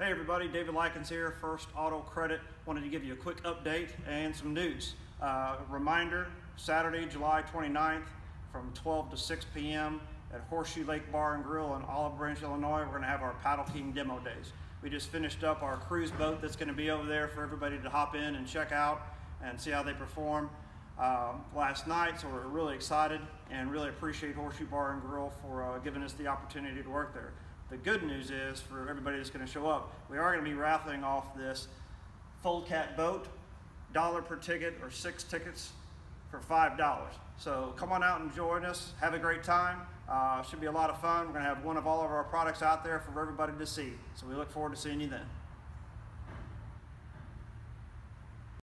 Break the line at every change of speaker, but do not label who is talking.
Hey everybody, David Likens here, First Auto Credit. Wanted to give you a quick update and some news. Uh, reminder, Saturday, July 29th from 12 to 6 p.m. at Horseshoe Lake Bar and Grill in Olive Branch, Illinois, we're gonna have our Paddle King demo days. We just finished up our cruise boat that's gonna be over there for everybody to hop in and check out and see how they perform. Um, last night, so we're really excited and really appreciate Horseshoe Bar and Grill for uh, giving us the opportunity to work there. The good news is for everybody that's going to show up, we are going to be raffling off this Fold Cat boat, dollar per ticket or six tickets for five dollars. So come on out and join us. Have a great time. Uh, should be a lot of fun. We're going to have one of all of our products out there for everybody to see. So we look forward to seeing you then.